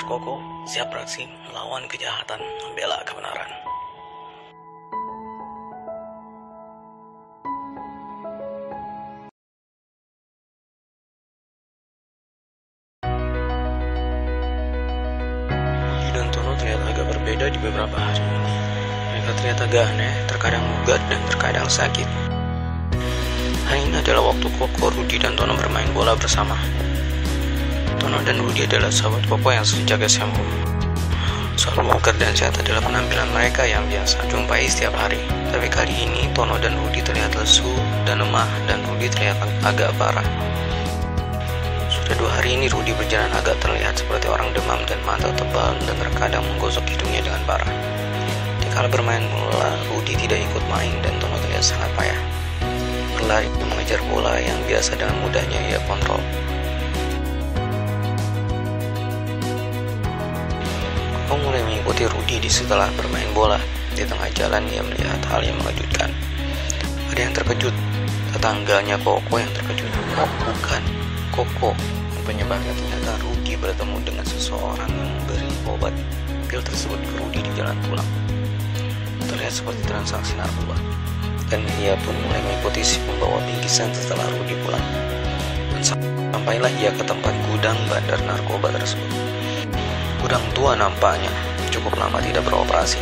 Super Koko siap beraksi melawan kejahatan, membela kebenaran. Budi dan Tono terlihat agak berbeda di beberapa hari ini. Mereka terlihat agak aneh, terkadang bugar dan terkadang sakit. Hari ini adalah waktu Koko, Rudi, dan Tono bermain bola bersama. Tono dan Rudi adalah sahabat Koko yang sejak SMA. Soal bugar dan sehat adalah penampilan mereka yang biasa jumpai setiap hari. Tapi kali ini Tono dan Rudi terlihat lesu dan lemah dan Rudi terlihat agak parah. Sudah dua hari ini Rudi berjalan agak terlihat seperti orang demam dan mata tebal dan terkadang menggosok hidungnya dengan parah. Dikala bermain bola, Rudi tidak ikut main dan Tono terlihat sangat payah. Berlari mengejar bola yang biasa dengan mudahnya ia kontrol. Kau mulai mengikuti Rudi di setelah bermain bola. Di tengah jalan ia melihat hal yang mengejutkan. Ada yang terkejut. Tetangganya Koko yang terkejut. Oh, bukan. Koko. Penyebabnya ternyata Rudi bertemu dengan seseorang yang memberi obat pil tersebut ke Rudi di jalan pulang. Terlihat seperti transaksi narkoba. Dan ia pun mulai mengikuti si pembawa bingkisan setelah Rudi pulang. Sampailah ia ke tempat gudang bandar narkoba tersebut. Gudang tua nampaknya, cukup lama tidak beroperasi.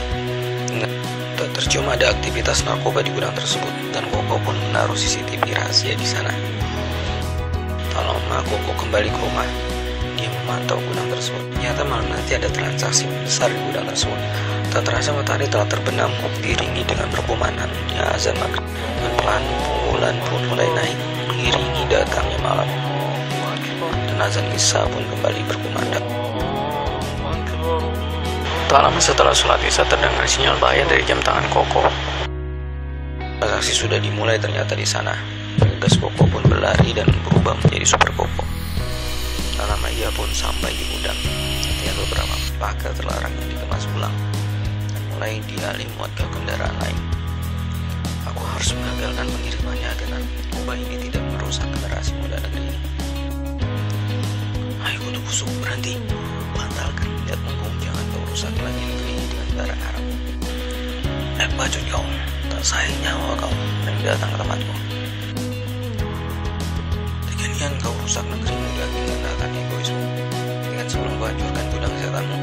Tak tercium ada aktivitas narkoba di gudang tersebut, dan Koko pun menaruh CCTV rahasia di sana. Tak Koko kembali ke rumah. Dia memantau gudang tersebut. Ternyata malam nanti ada transaksi besar di gudang tersebut. Tak terasa matahari telah terbenam, diiringi dengan berkumanannya azan maghrib. Dan pelan bulan pun mulai naik, mengiringi datangnya malam. Dan azan isya pun kembali berkumandang. Tak lama setelah sholat isya terdengar sinyal bahaya dari jam tangan Koko. Transaksi sudah dimulai ternyata di sana. Gas Koko pun berlari dan berubah menjadi Super Koko. Tak lama ia pun sampai di gudang. Setiap beberapa paket terlarang yang dikemas ulang dan mulai dialih muat ke kendaraan lain. Aku harus menggagalkan pengirimannya agar narkoba ini tidak merusak generasi muda negeri ini. Ayo kutu busuk berhenti Batalkan niat hukum Jangan rusak lagi negeri dengan darah haram Eh baju kau Tak sayang nyawa kau Dan datang ke tempatku. Kau rusak negeri muda Dengan tindakan egoismu Dengan sebelum kau hancurkan gudang setanmu.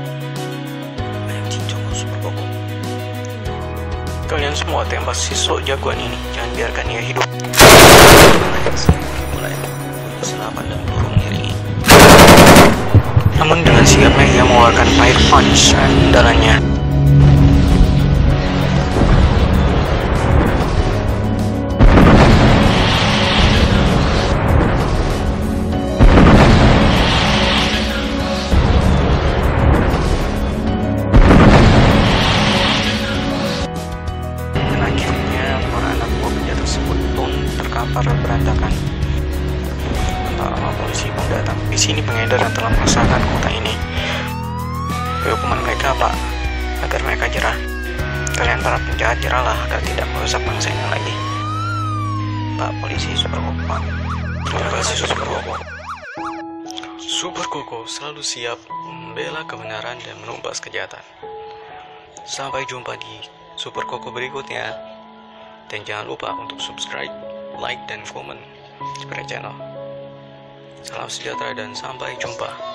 Banyak cincong super koko. Kalian semua tembak si sok jagoan ini. Jangan biarkan ia hidup. Mulai. Bunyi senapan dan burung ngiringi namun dengan sigapnya ia mengeluarkan fire punch. Dan akhirnya para anak buah penjahat tersebut pun terkapar berantakan. Lama polisi pun datang. Di sini pengedar yang telah merasakan kota ini. Hukuman mereka apa? Agar mereka jerah. Kalian para penjahat jerahlah agar tidak merusak bangsa ini lagi. Pak polisi Super Koko. Terima kasih Super Koko. Super Koko selalu siap membela kebenaran dan menumpas kejahatan. Sampai jumpa di Super Koko berikutnya. Dan jangan lupa untuk subscribe, like, dan komen pada channel. Salam sejahtera dan sampai jumpa.